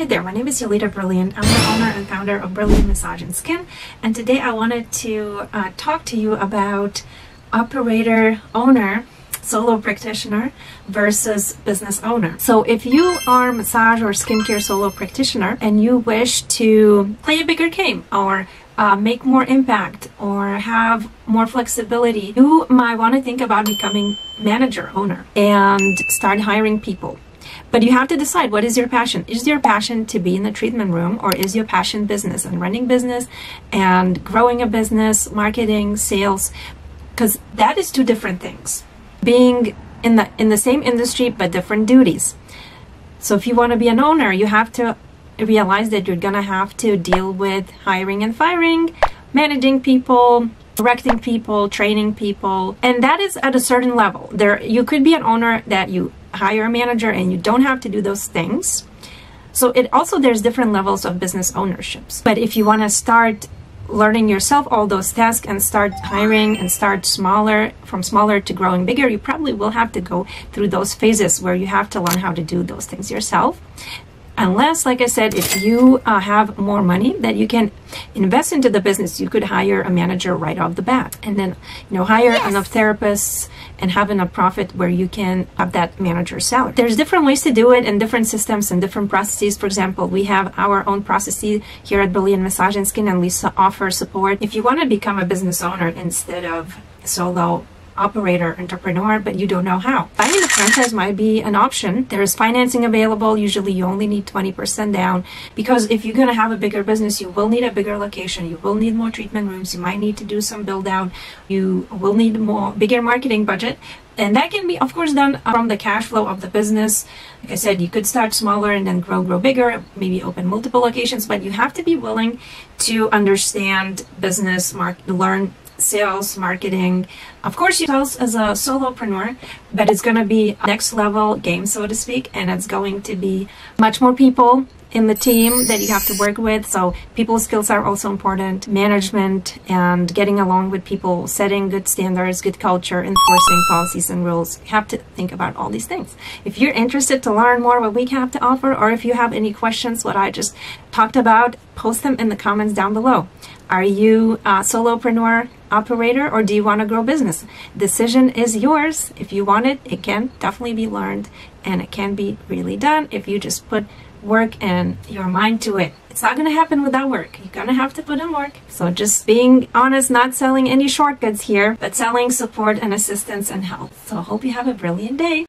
Hi there, my name is Jolita Brilliant. I'm the owner and founder of Brilliant Massage and Skin, and today I wanted to uh, talk to you about operator owner solo practitioner versus business owner. So if you are massage or skincare solo practitioner and you wish to play a bigger game or uh, make more impact or have more flexibility, you might want to think about becoming manager owner and start hiring people. But you have to decide what is your passion. Is your passion to be in the treatment room or is your passion business and running business and growing a business, marketing, sales? Because that is two different things. Being in the in the same industry but different duties. So if you want to be an owner, you have to realize that you're going to have to deal with hiring and firing, managing people, directing people, training people, and that is at a certain level. There you could be an owner that you hire a manager and you don't have to do those things. So it also there's different levels of business ownerships. But if you want to start learning yourself all those tasks and start hiring and start smaller from smaller to growing bigger you probably will have to go through those phases where you have to learn how to do those things yourself unless like i said if you uh, have more money that you can invest into the business. You could hire a manager right off the bat. And then you know hire yes. enough therapists and have enough profit where you can have that manager salary. There's different ways to do it and different systems and different processes. For example we have our own processes here at brilliant massage and skin and we offer support. If you want to become a business owner instead of solo operator, entrepreneur, but you don't know how. Finding a franchise might be an option. There's financing available. Usually you only need 20% down because if you're going to have a bigger business, you will need a bigger location. You will need more treatment rooms. You might need to do some build out. You will need more bigger marketing budget. And that can be, of course, done from the cash flow of the business. Like I said, you could start smaller and then grow, grow bigger, maybe open multiple locations, but you have to be willing to understand business, learn sales, marketing. Of course, you sales as a solopreneur, but it's going to be next level game, so to speak, and it's going to be much more people in the team that you have to work with. So people skills are also important. Management and getting along with people, setting good standards, good culture, enforcing policies and rules. You have to think about all these things. If you're interested to learn more what we have to offer, or if you have any questions, what I just talked about, post them in the comments down below. Are you a solopreneur operator or do you want to grow business? Decision is yours. If you want it, it can definitely be learned and it can be really done if you just put work and your mind to it. It's not to happen without work. You're to have to put in work. So just being honest, not selling any shortcuts here, but selling support and assistance and help. So I hope you have a brilliant day.